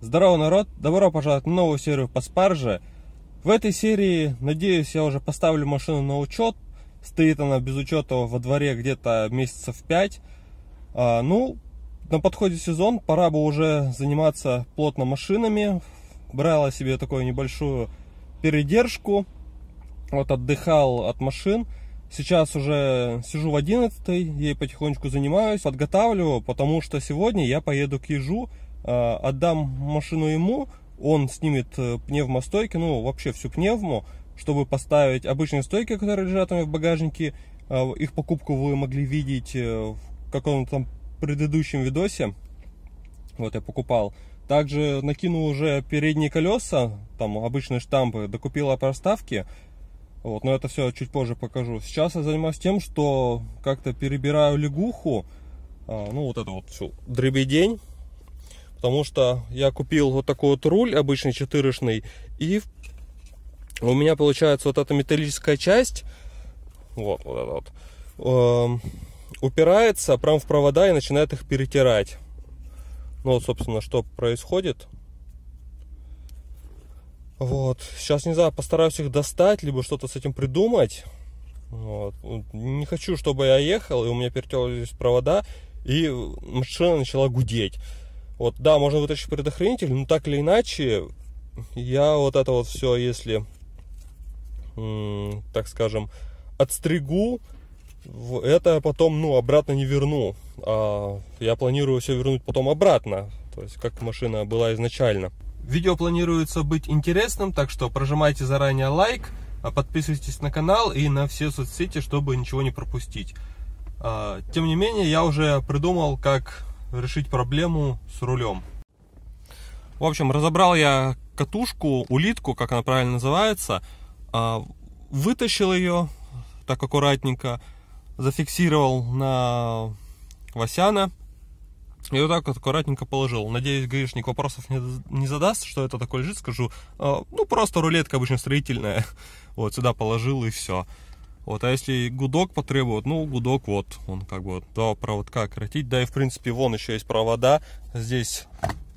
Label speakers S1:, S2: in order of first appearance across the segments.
S1: Здорово, народ! Добро пожаловать в новую серию по спарже. В этой серии, надеюсь, я уже поставлю машину на учет. Стоит она без учета во дворе где-то месяцев 5. А, ну, на подходе сезон, пора бы уже заниматься плотно машинами. Брала себе такую небольшую передержку. Вот отдыхал от машин. Сейчас уже сижу в 11 ей потихонечку занимаюсь, подготавливаю, потому что сегодня я поеду к ежу отдам машину ему, он снимет э, пневмостойки, ну вообще всю пневму, чтобы поставить обычные стойки, которые лежат у меня в багажнике. Э, их покупку вы могли видеть в каком-то там предыдущем видосе. Вот я покупал. Также накинул уже передние колеса, там обычные штампы, докупила проставки. Вот, но это все чуть позже покажу. Сейчас я занимаюсь тем, что как-то перебираю лягуху, ну вот это вот все дребедень Потому что я купил вот такой вот руль, обычный четырышный, и у меня получается вот эта металлическая часть, вот, вот эта вот, э, упирается прямо в провода и начинает их перетирать. Ну вот, собственно, что происходит. Вот. Сейчас, не знаю, постараюсь их достать, либо что-то с этим придумать. Вот. Не хочу, чтобы я ехал, и у меня перетерлись провода, и машина начала гудеть. Вот, да, можно вытащить предохранитель, но так или иначе, я вот это вот все, если, так скажем, отстригу, это потом, ну, обратно не верну. А я планирую все вернуть потом обратно, то есть как машина была изначально. Видео планируется быть интересным, так что прожимайте заранее лайк, а подписывайтесь на канал и на все соцсети, чтобы ничего не пропустить. А, тем не менее, я уже придумал, как решить проблему с рулем. В общем, разобрал я катушку, улитку, как она правильно называется, а, вытащил ее так аккуратненько, зафиксировал на Васяна и вот так вот аккуратненько положил. Надеюсь, гаишник вопросов не, задаст, что это такое лежит, скажу. А, ну, просто рулетка обычно строительная. Вот, сюда положил и все. Вот, а если гудок потребует, ну, гудок вот, он как бы два проводка крутить. Да и, в принципе, вон еще есть провода. Здесь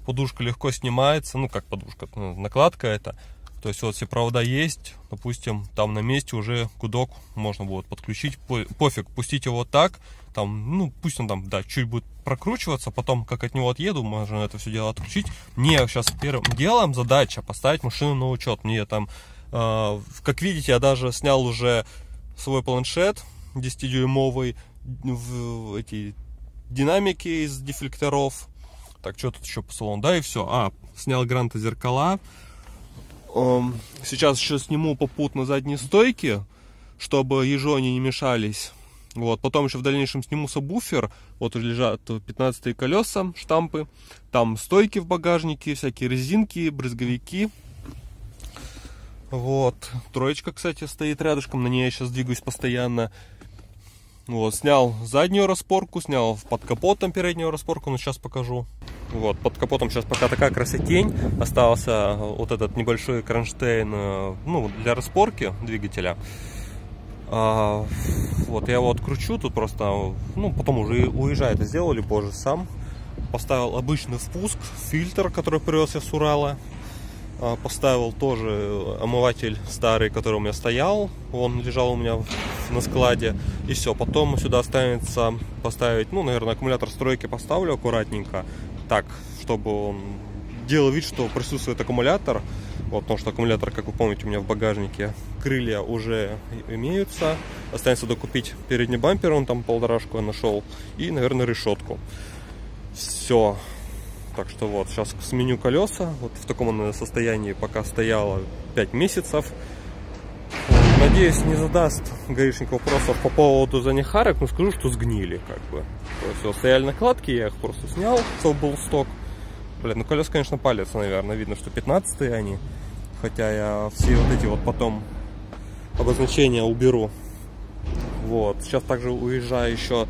S1: подушка легко снимается, ну, как подушка, ну, накладка это. То есть вот все провода есть, допустим, там на месте уже гудок можно будет подключить. Пофиг, пустить его так, там, ну, пусть он там, да, чуть будет прокручиваться, потом, как от него отъеду, можно это все дело отключить. Мне сейчас первым делом задача поставить машину на учет. Мне там, э, как видите, я даже снял уже свой планшет 10-дюймовый, в эти динамики из дефлекторов. Так, что тут еще по салону? Да, и все. А, снял гранты зеркала. Эм, сейчас еще сниму попутно задние стойки, чтобы ежони не мешались. Вот, потом еще в дальнейшем сниму сабвуфер. Вот лежат 15 колеса, штампы. Там стойки в багажнике, всякие резинки, брызговики. Вот. Троечка, кстати, стоит рядышком. На ней я сейчас двигаюсь постоянно. Вот, снял заднюю распорку, снял под капотом переднюю распорку, но сейчас покажу. Вот, под капотом сейчас пока такая красотень. Остался вот этот небольшой кронштейн, э, ну, для распорки двигателя. А, вот, я его откручу, тут просто, ну, потом уже уезжает, сделали позже сам. Поставил обычный впуск, фильтр, который привез с Урала. А, поставил тоже омыватель старый, который у меня стоял. Он лежал у меня на складе. И все. Потом сюда останется поставить, ну, наверное, аккумулятор стройки поставлю аккуратненько. Так, чтобы он делал вид, что присутствует аккумулятор. Вот, потому что аккумулятор, как вы помните, у меня в багажнике крылья уже имеются. Останется докупить передний бампер, он там полторашку я нашел. И, наверное, решетку. Все. Так что вот, сейчас сменю колеса. Вот в таком состоянии пока стояло 5 месяцев. Надеюсь, не задаст гаишник вопросов по поводу занихарок, но скажу, что сгнили, как бы. То есть стояли накладки, я их просто снял, что был сток. Блин, ну колеса, конечно, палятся, наверное. Видно, что 15 они. Хотя я все вот эти вот потом обозначения уберу. Вот. Сейчас также уезжаю еще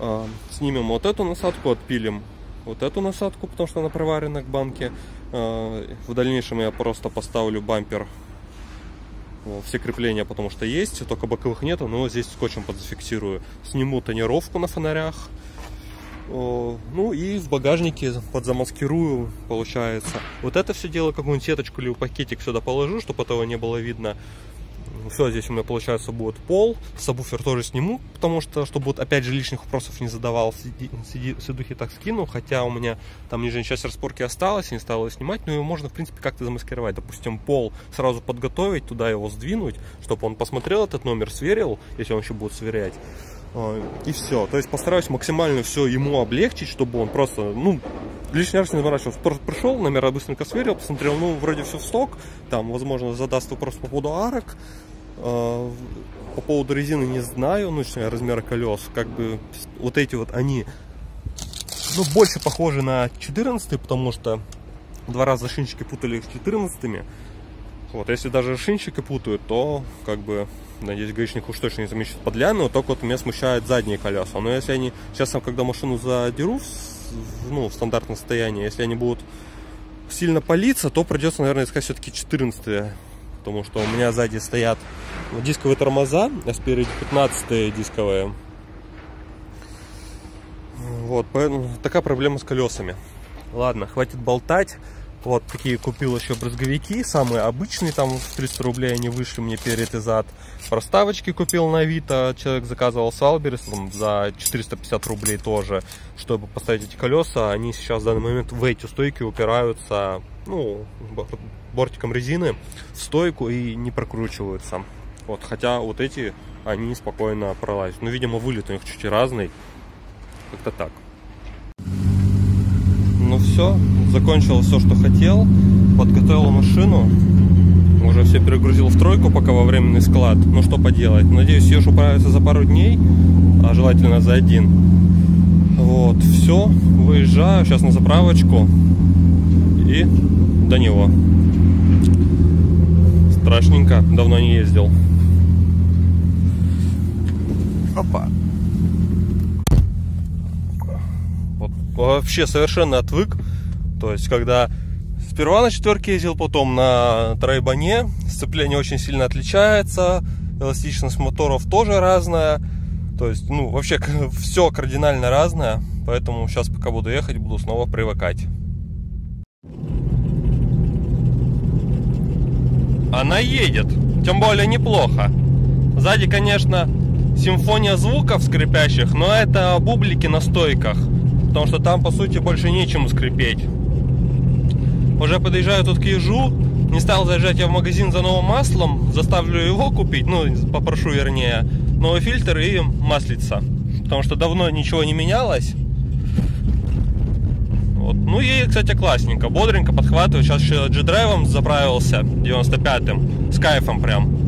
S1: э, снимем вот эту насадку, отпилим вот эту насадку, потому что она приварена к банке. А, в дальнейшем я просто поставлю бампер все крепления, потому что есть, только боковых нету, но здесь скотчем подзафиксирую. Сниму тонировку на фонарях. Ну и в багажнике подзамаскирую, получается. Вот это все дело, какую-нибудь сеточку или пакетик сюда положу, чтобы этого не было видно. Все, здесь у меня, получается, будет пол. Сабвуфер тоже сниму, потому что, чтобы вот опять же лишних вопросов не задавал, сиди, сидухи так скину. Хотя у меня там нижняя часть распорки осталась, не стала снимать, но ее можно, в принципе, как-то замаскировать. Допустим, пол сразу подготовить, туда его сдвинуть, чтобы он посмотрел этот номер, сверил, если он еще будет сверять. А, и все. То есть постараюсь максимально все ему облегчить, чтобы он просто, ну, лишний раз не заморачивался. Пришел, номера быстренько сверил, посмотрел, ну, вроде все в сток. Там, возможно, задаст вопрос по поводу арок. А, по поводу резины не знаю, ну, размера колес. Как бы вот эти вот, они, ну, больше похожи на 14 потому что два раза шинчики путали их с 14 -ми. Вот, если даже шинчики путают, то, как бы, Надеюсь, гаишник уж точно не замечает подляны, только вот меня смущают задние колеса. Но если они, сейчас, когда машину задеру, ну, в стандартном состоянии, если они будут сильно палиться, то придется, наверное, искать все-таки 14 потому что у меня сзади стоят дисковые тормоза, а спереди 15 дисковые. Вот, поэтому такая проблема с колесами. Ладно, хватит болтать. Вот такие купил еще брызговики, самые обычные, там в 300 рублей они вышли мне перед и зад. Проставочки купил на Авито, человек заказывал с Албересом за 450 рублей тоже, чтобы поставить эти колеса. Они сейчас в данный момент в эти стойки упираются, ну, бортиком резины в стойку и не прокручиваются. Вот, хотя вот эти, они спокойно пролазят. Ну, видимо, вылет у них чуть-чуть разный. Как-то так. Все, закончил все, что хотел. Подготовил машину. Уже все перегрузил в тройку, пока во временный склад. Ну что поделать. Надеюсь, Еж управится за пару дней, а желательно за один. Вот, все, выезжаю сейчас на заправочку и до него. Страшненько, давно не ездил. Опа. Вообще совершенно отвык. То есть, когда сперва на четверке ездил, потом на тройбане, сцепление очень сильно отличается, эластичность моторов тоже разная. То есть, ну, вообще все кардинально разное. Поэтому сейчас, пока буду ехать, буду снова привыкать. Она едет, тем более неплохо. Сзади, конечно, симфония звуков скрипящих, но это бублики на стойках потому что там, по сути, больше нечем скрипеть. Уже подъезжаю тут к ежу, не стал заезжать я в магазин за новым маслом, заставлю его купить, ну, попрошу вернее, новый фильтр и маслица, потому что давно ничего не менялось. Вот. Ну и, кстати, классненько, бодренько подхватываю, сейчас еще G-драйвом заправился, 95-м, с кайфом прям.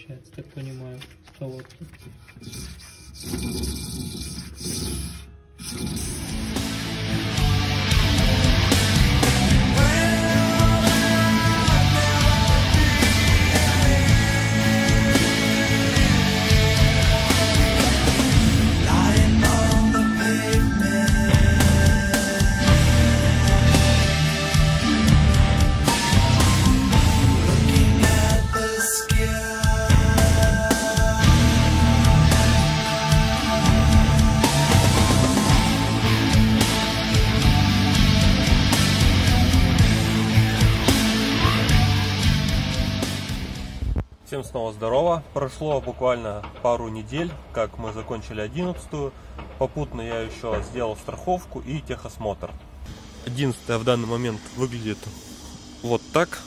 S2: Получается, так понимаю, колодки.
S1: Здорово. Прошло буквально пару недель, как мы закончили 11 -ю. Попутно я еще сделал страховку и техосмотр. 11 в данный момент выглядит вот так.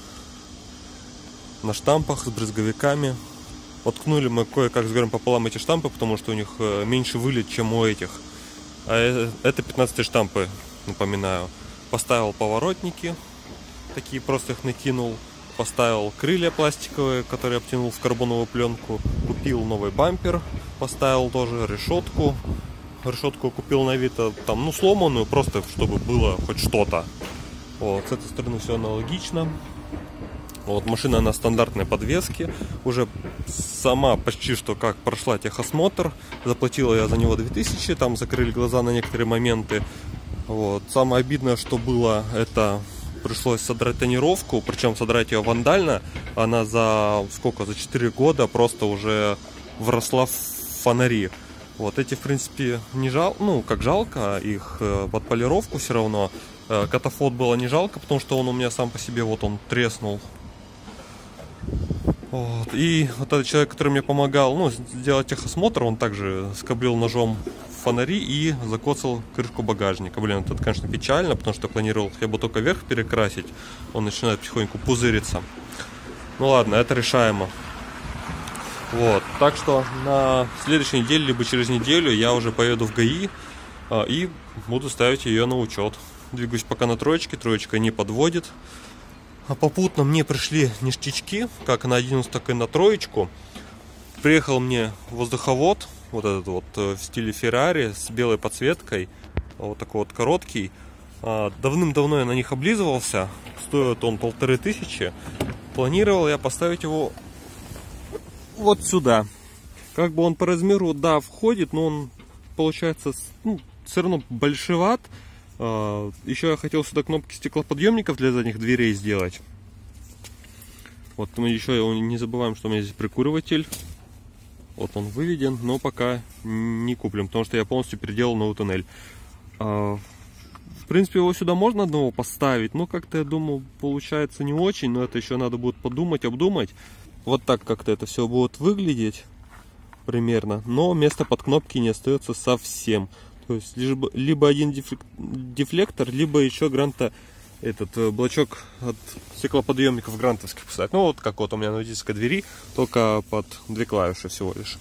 S1: На штампах с брызговиками. Воткнули мы кое-как с горем пополам эти штампы, потому что у них э, меньше вылет, чем у этих. А э, это 15 штампы, напоминаю. Поставил поворотники, такие просто их накинул поставил крылья пластиковые, которые обтянул в карбоновую пленку, купил новый бампер, поставил тоже решетку. Решетку купил на вид там, ну, сломанную, просто чтобы было хоть что-то. Вот, с этой стороны все аналогично. Вот, машина на стандартной подвеске. Уже сама почти что как прошла техосмотр. Заплатила я за него 2000, там закрыли глаза на некоторые моменты. Вот. Самое обидное, что было, это пришлось содрать тонировку, причем содрать ее вандально. Она за сколько, за 4 года просто уже вросла в фонари. Вот эти, в принципе, не жал, ну, как жалко, их э, под полировку все равно. Э, катафот было не жалко, потому что он у меня сам по себе, вот он треснул. Вот. И вот этот человек, который мне помогал, ну, сделать техосмотр, он также скоблил ножом фонари и закоцал крышку багажника. Блин, это, конечно, печально, потому что планировал хотя бы только вверх перекрасить. Он начинает потихоньку пузыриться. Ну ладно, это решаемо. Вот, так что на следующей неделе, либо через неделю я уже поеду в ГАИ а, и буду ставить ее на учет. Двигаюсь пока на троечке, троечка не подводит. А попутно мне пришли ништячки, как на 11, так и на троечку. Приехал мне воздуховод вот этот вот э, в стиле Феррари с белой подсветкой, вот такой вот короткий. А, давным-давно я на них облизывался, стоит он полторы тысячи. Планировал я поставить его вот сюда. Как бы он по размеру, да, входит, но он получается ну, все равно большеват. А, Еще я хотел сюда кнопки стеклоподъемников для задних дверей сделать. Вот мы еще не забываем, что у меня здесь прикуриватель. Вот он выведен, но пока не куплен, потому что я полностью переделал новый туннель. А, в принципе, его сюда можно одного поставить, но как-то, я думал, получается не очень, но это еще надо будет подумать, обдумать. Вот так как-то это все будет выглядеть примерно, но места под кнопки не остается совсем. То есть либо один дефлектор, либо еще гранта этот э, блочок от стеклоподъемников грантовских поставить. Ну вот как вот у меня на водительской двери, только под две клавиши всего лишь.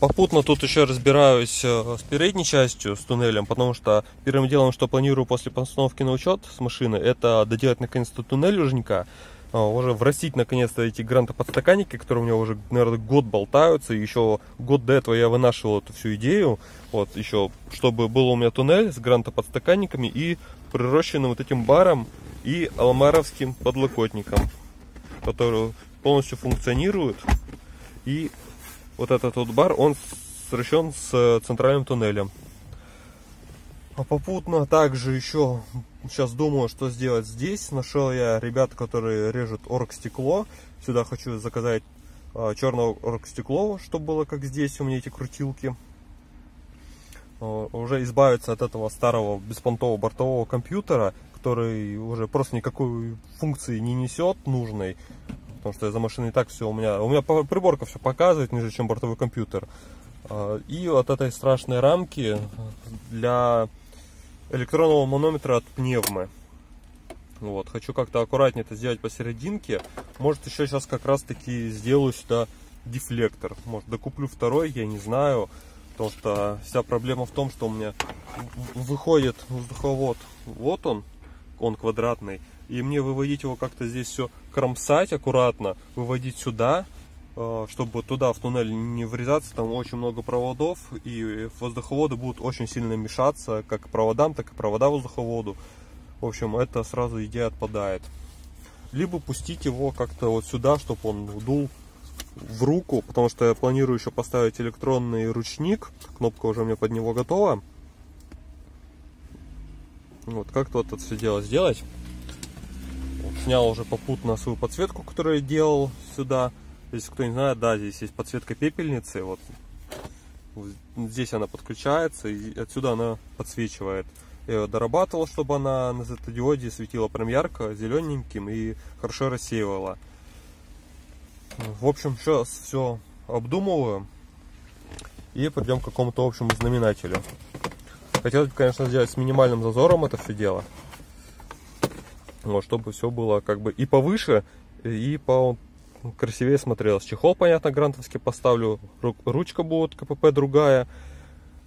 S1: Попутно тут еще разбираюсь э, с передней частью, с туннелем, потому что первым делом, что планирую после постановки на учет с машины, это доделать наконец-то туннель южника, а, уже врастить наконец-то эти грантоподстаканники, которые у меня уже, наверное, год болтаются. И еще год до этого я вынашивал эту всю идею. Вот, еще, чтобы был у меня туннель с грантоподстаканниками и прирощенным вот этим баром и алмаровским подлокотником, который полностью функционирует. И вот этот вот бар, он сращен с центральным туннелем. А попутно также еще сейчас думаю, что сделать здесь. Нашел я ребят, которые режут оргстекло. Сюда хочу заказать э, черного оргстекло, чтобы было как здесь у меня эти крутилки. Э, уже избавиться от этого старого беспонтового бортового компьютера, который уже просто никакой функции не несет нужной. Потому что за машиной так все у меня... У меня приборка все показывает, ниже, чем бортовой компьютер. Э, и вот этой страшной рамки для электронного манометра от пневмы. Вот, хочу как-то аккуратнее это сделать посерединке. Может еще сейчас как раз таки сделаю сюда дефлектор. Может докуплю второй, я не знаю. Потому что вся проблема в том, что у меня выходит воздуховод. Вот он, он квадратный. И мне выводить его как-то здесь все кромсать аккуратно, выводить сюда, Э, чтобы туда в туннель не врезаться, там очень много проводов, и воздуховоды будут очень сильно мешаться, как проводам, так и провода воздуховоду. В общем, это сразу идея отпадает. Либо пустить его как-то вот сюда, чтобы он дул в руку, потому что я планирую еще поставить электронный ручник. Кнопка уже у меня под него готова. Вот, как-то вот это все дело сделать. Снял уже попутно свою подсветку, которую я делал сюда. Если кто не знает, да, здесь есть подсветка пепельницы. Вот здесь она подключается, и отсюда она подсвечивает. Я ее дорабатывал, чтобы она на светодиоде светила прям ярко, зелененьким и хорошо рассеивала. В общем, сейчас все обдумываю и придем к какому-то общему знаменателю. Хотелось бы, конечно, сделать с минимальным зазором это все дело. Вот, чтобы все было как бы и повыше, и по красивее смотрелось. Чехол, понятно, грантовский поставлю. Ручка будет КПП другая.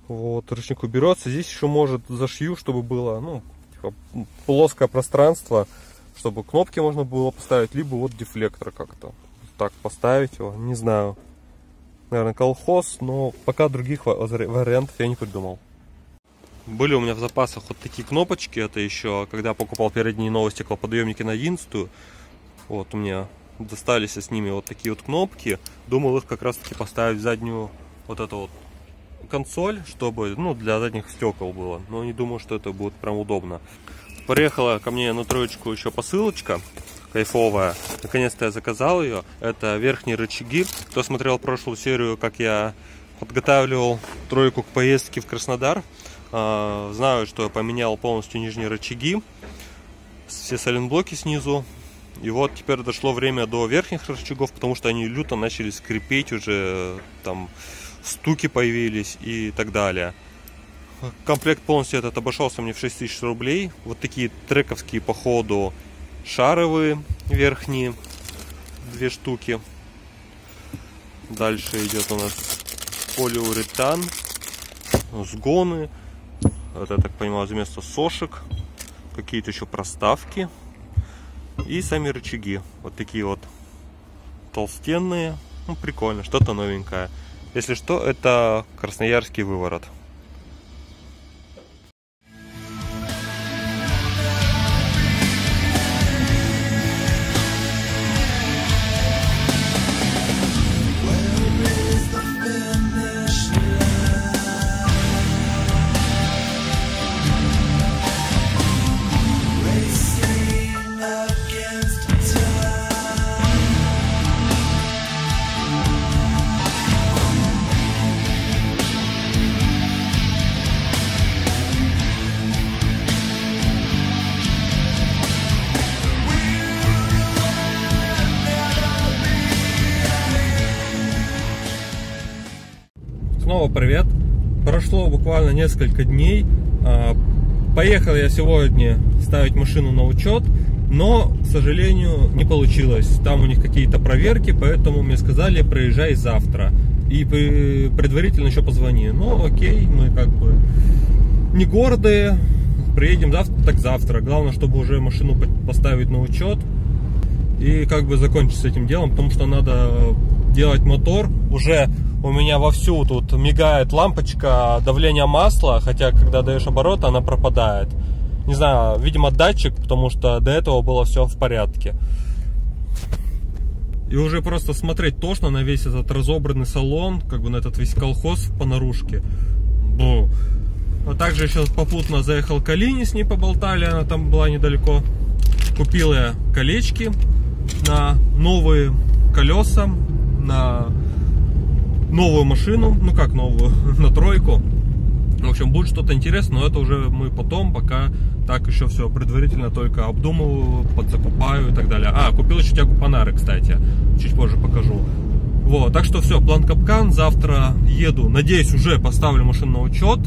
S1: Вот, ручник уберется. Здесь еще, может, зашью, чтобы было, ну, типа, плоское пространство, чтобы кнопки можно было поставить, либо вот дефлектор как-то так поставить его. Не знаю. Наверное, колхоз, но пока других вариантов я не придумал. Были у меня в запасах вот такие кнопочки. Это еще, когда покупал передние новые стеклоподъемники на 11 Вот у меня достались с ними вот такие вот кнопки. Думал их как раз таки поставить в заднюю вот эту вот консоль, чтобы, ну, для задних стекол было. Но не думаю, что это будет прям удобно. Приехала ко мне на троечку еще посылочка кайфовая. Наконец-то я заказал ее. Это верхние рычаги. Кто смотрел прошлую серию, как я подготавливал тройку к поездке в Краснодар, а, знаю, что я поменял полностью нижние рычаги, все сайлентблоки снизу. И вот теперь дошло время до верхних рычагов, потому что они люто начали скрипеть уже, там стуки появились и так далее. Комплект полностью этот обошелся мне в 6000 рублей. Вот такие трековские по ходу шаровые верхние две штуки. Дальше идет у нас полиуретан, сгоны. Это, я так понимаю, вместо сошек. Какие-то еще проставки. И сами рычаги. Вот такие вот толстенные. Ну, прикольно, что-то новенькое. Если что, это красноярский выворот. Несколько дней. А, поехал я сегодня ставить машину на учет, но, к сожалению, не получилось. Там у них какие-то проверки, поэтому мне сказали, приезжай завтра. И предварительно еще позвони. Ну, окей, мы как бы не гордые. Приедем завтра, так завтра. Главное, чтобы уже машину поставить на учет и как бы закончить с этим делом, потому что надо делать мотор. Уже у меня вовсю тут мигает лампочка давления масла, хотя когда даешь оборот, она пропадает. Не знаю, видимо датчик, потому что до этого было все в порядке. И уже просто смотреть тошно на весь этот разобранный салон, как бы на этот весь колхоз по наружке. Бу. А также еще попутно заехал к Алине, с ней поболтали, она там была недалеко. Купил я колечки на новые колеса, на новую машину, ну как новую, на тройку. В общем, будет что-то интересное, но это уже мы потом, пока так еще все предварительно только обдумываю, подзакупаю и так далее. А, купил еще тягу Панары, кстати, чуть позже покажу. Вот, так что все, план капкан, завтра еду, надеюсь, уже поставлю машину на учет.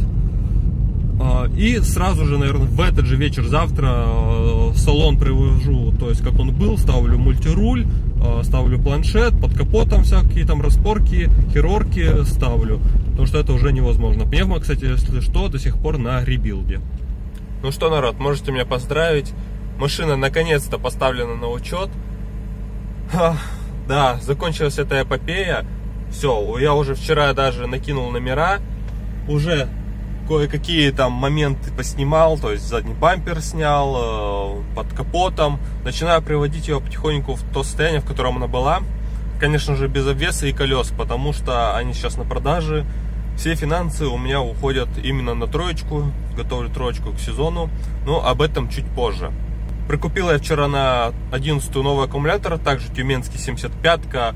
S1: А, и сразу же, наверное, в этот же вечер завтра в салон привожу, то есть как он был, ставлю мультируль, ставлю планшет, под капотом всякие там распорки, херорки ставлю, потому что это уже невозможно. Пневма, кстати, если что, до сих пор на ребилде. Ну что, народ, можете меня поздравить. Машина наконец-то поставлена на учет. Ха, да, закончилась эта эпопея. Все, я уже вчера даже накинул номера. Уже кое-какие там моменты поснимал, то есть задний бампер снял, э, под капотом. Начинаю приводить ее потихоньку в то состояние, в котором она была. Конечно же, без обвеса и колес, потому что они сейчас на продаже. Все финансы у меня уходят именно на троечку, готовлю троечку к сезону, но об этом чуть позже. Прикупил я вчера на 11 новый аккумулятор, также Тюменский 75-ка,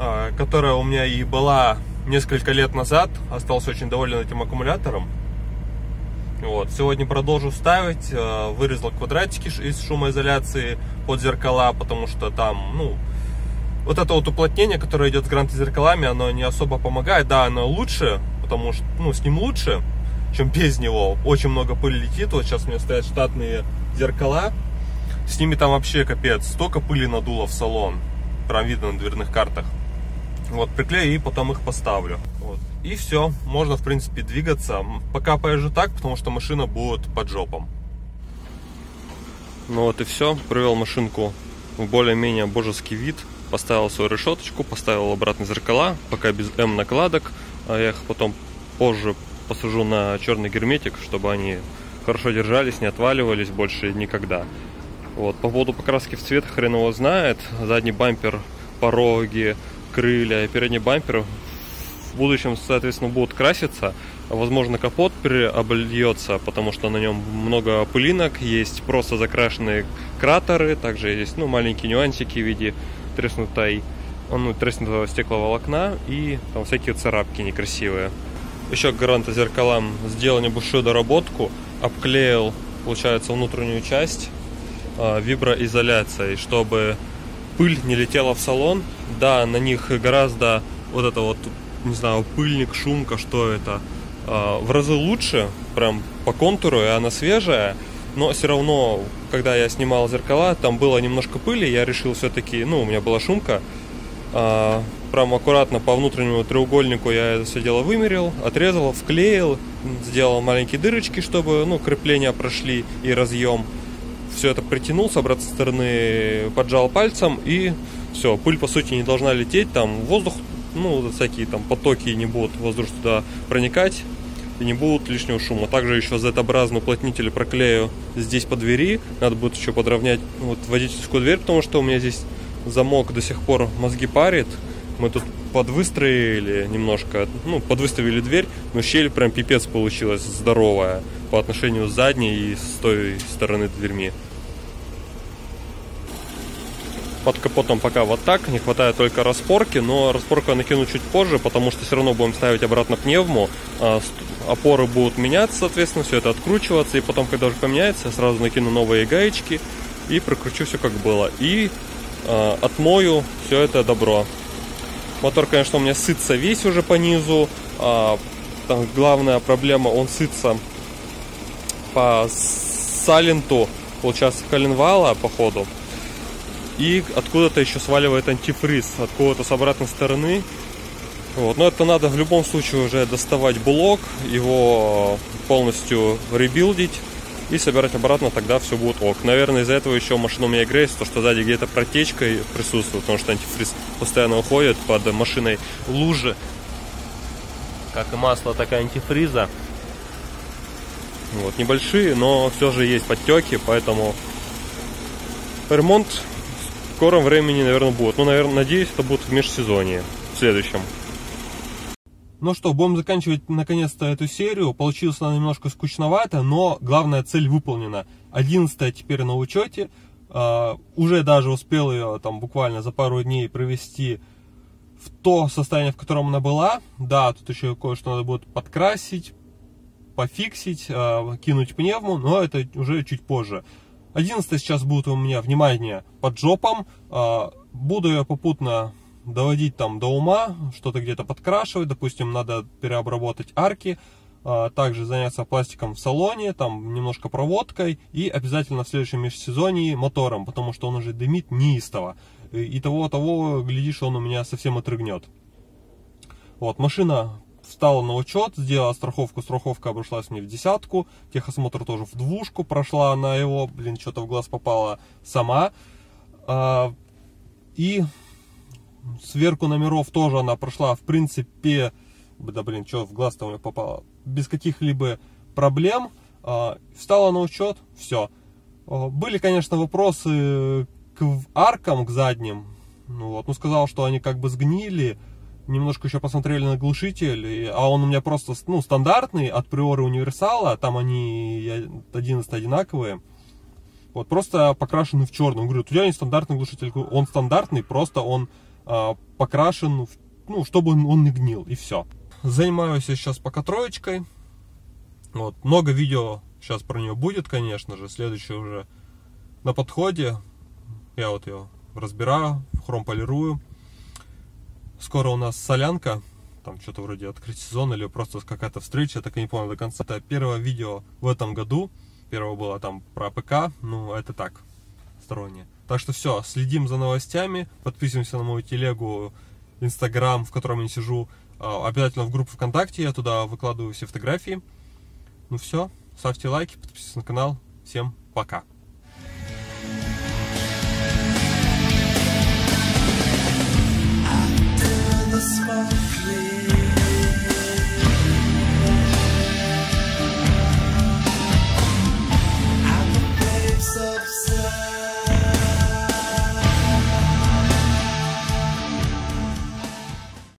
S1: э, которая у меня и была несколько лет назад. Остался очень доволен этим аккумулятором. Вот. Сегодня продолжу ставить. Э, вырезал квадратики из шумоизоляции под зеркала, потому что там, ну, вот это вот уплотнение, которое идет с грант-зеркалами, оно не особо помогает. Да, оно лучше, потому что, ну, с ним лучше, чем без него. Очень много пыли летит. Вот сейчас у меня стоят штатные зеркала. С ними там вообще капец. Столько пыли надуло в салон. Прям видно на дверных картах. Вот, приклею и потом их поставлю. Вот. И все, можно, в принципе, двигаться. Пока поезжу так, потому что машина будет под жопом. Ну вот и все. Привел машинку в более-менее божеский вид поставил свою решеточку, поставил обратно зеркала, пока без М накладок, а я их потом позже посажу на черный герметик, чтобы они хорошо держались, не отваливались больше никогда. Вот. По поводу покраски в цвет хрен его знает. Задний бампер, пороги, крылья, передний бампер в будущем, соответственно, будут краситься. Возможно, капот обольется, потому что на нем много пылинок, есть просто закрашенные кратеры, также есть ну, маленькие нюансики в виде треснутой, ну, треснутого стекловолокна и там всякие царапки некрасивые. Еще к гарантозеркалам сделал небольшую доработку, обклеил, получается, внутреннюю часть э, виброизоляцией, чтобы пыль не летела в салон. Да, на них гораздо вот это вот, не знаю, пыльник, шумка, что это, э, в разы лучше, прям по контуру, и она свежая, но все равно, когда я снимал зеркала, там было немножко пыли, я решил все-таки, ну, у меня была шумка, а, прям аккуратно по внутреннему треугольнику я это все дело вымерил, отрезал, вклеил, сделал маленькие дырочки, чтобы, ну, крепления прошли и разъем. Все это притянул с обратной стороны, поджал пальцем и все, пыль по сути не должна лететь, там воздух, ну, всякие там потоки не будут воздух туда проникать, и не будут лишнего шума. Также еще Z-образный уплотнитель проклею здесь по двери. Надо будет еще подровнять вот водительскую дверь, потому что у меня здесь замок до сих пор мозги парит. Мы тут подвыстроили немножко, ну, подвыставили дверь, но щель прям пипец получилась здоровая по отношению с задней и с той стороны дверьми. Под капотом пока вот так, не хватает только распорки, но распорку я накину чуть позже, потому что все равно будем ставить обратно пневму, а, опоры будут меняться, соответственно, все это откручиваться, и потом, когда уже поменяется, я сразу накину новые гаечки и прокручу все как было. И э, отмою все это добро. Мотор, конечно, у меня сытся весь уже по низу. А, там главная проблема, он сытся по саленту, получается, коленвала, походу. И откуда-то еще сваливает антифриз, откуда-то с обратной стороны. Вот. Но это надо в любом случае уже доставать блок, его полностью ребилдить и собирать обратно, тогда все будет ок. Наверное, из-за этого еще машина у меня греется, то что сзади где-то протечка присутствует, потому что антифриз постоянно уходит под машиной лужи. Как и масло, так и антифриза. Вот, небольшие, но все же есть подтеки, поэтому ремонт в скором времени, наверное, будет. Ну, наверное, надеюсь, это будет в межсезонье, в следующем. Ну что, будем заканчивать наконец-то эту серию. Получилось она немножко скучновато, но главная цель выполнена. 11 теперь на учете. Uh, уже даже успел ее там буквально за пару дней провести в то состояние, в котором она была. Да, тут еще кое-что надо будет подкрасить, пофиксить, uh, кинуть пневму, но это уже чуть позже. 11 сейчас будет у меня, внимание, под жопом. Uh, буду я попутно доводить там до ума, что-то где-то подкрашивать, допустим, надо переобработать арки, а, также заняться пластиком в салоне, там немножко проводкой и обязательно в следующем межсезонье мотором, потому что он уже дымит неистово. И того, того, глядишь, он у меня совсем отрыгнет. Вот, машина встала на учет, сделала страховку, страховка обошлась мне в десятку, техосмотр тоже в двушку прошла на его, блин, что-то в глаз попало сама. А, и Сверку номеров тоже она прошла, в принципе, да блин, что в глаз-то у меня попало, без каких-либо проблем. А, встала на учет, все. А, были, конечно, вопросы к аркам, к задним. Ну, вот, ну, сказал, что они как бы сгнили. Немножко еще посмотрели на глушитель, а он у меня просто ну, стандартный, от приора универсала, там они 11 одинаковые. Вот, просто покрашены в черный. Он говорит, у тебя не стандартный глушитель. Он стандартный, просто он а, покрашен, ну, чтобы он не гнил, и все. Занимаюсь сейчас пока троечкой. Вот, много видео сейчас про нее будет, конечно же. Следующее уже на подходе. Я вот ее разбираю, хром полирую. скоро у нас солянка, там что-то вроде открыть сезон или просто какая-то встреча, я так и не понял до конца. Это первое видео в этом году, первое было там про ПК, ну это так, стороннее. Так что все, следим за новостями, подписываемся на мою телегу, инстаграм, в котором я сижу, обязательно в группу ВКонтакте, я туда выкладываю все фотографии. Ну все, ставьте лайки, подписывайтесь на канал, всем пока.
S3: sparkly